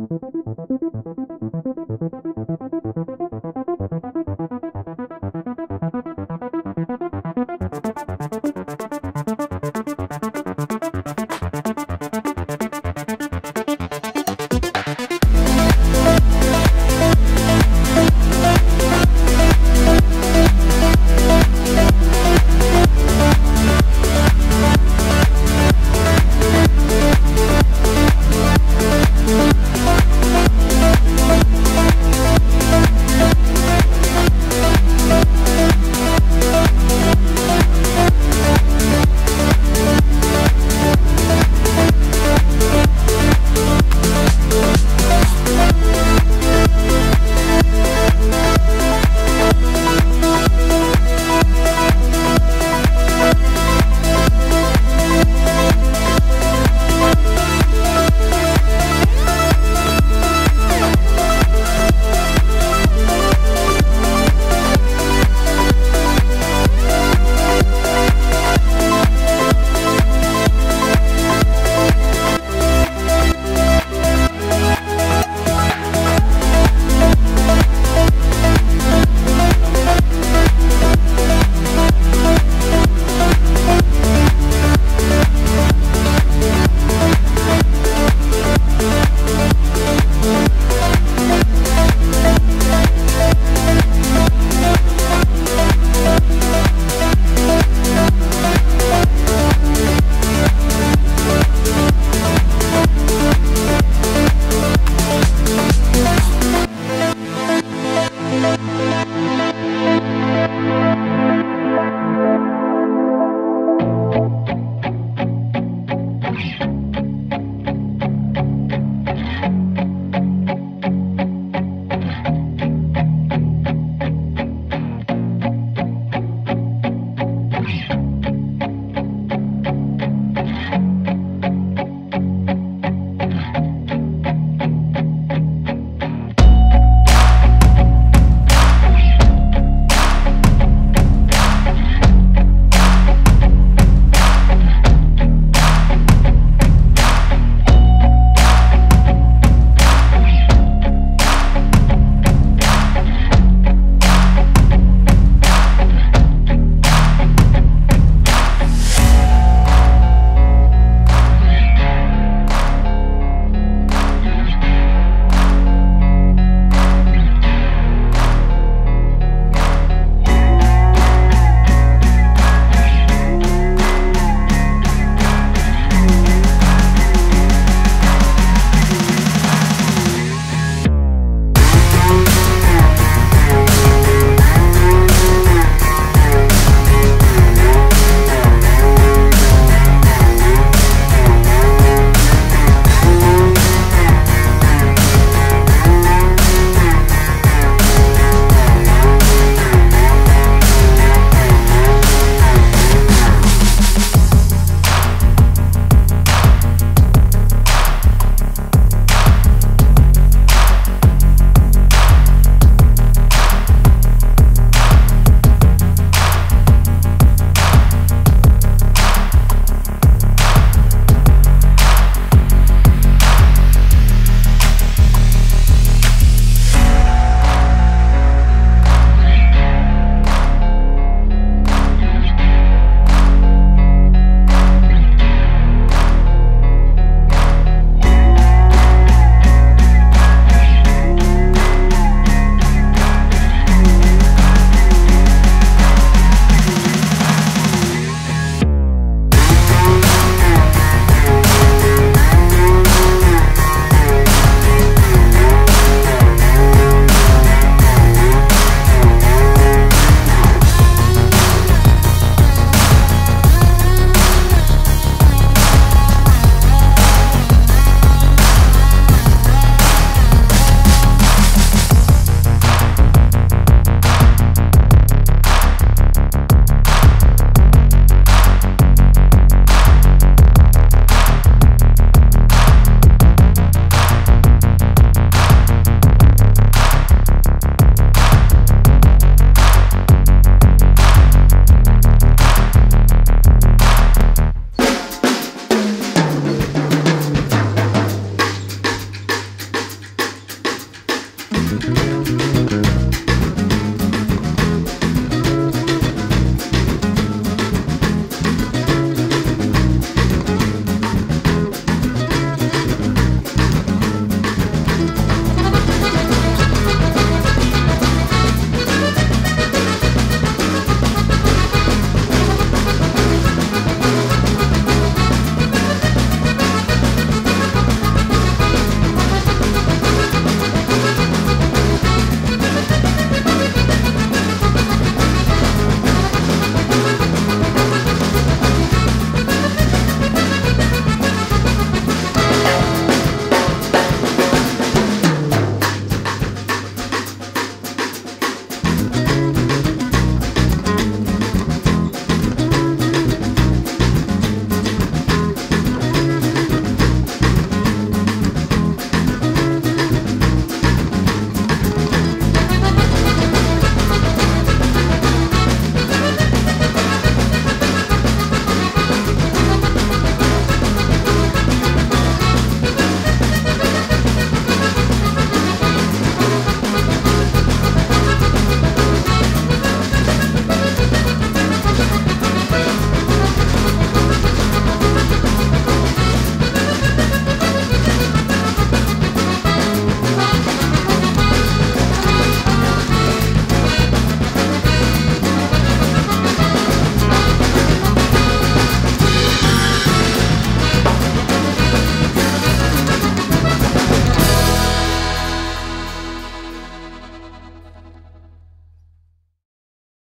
なるほど。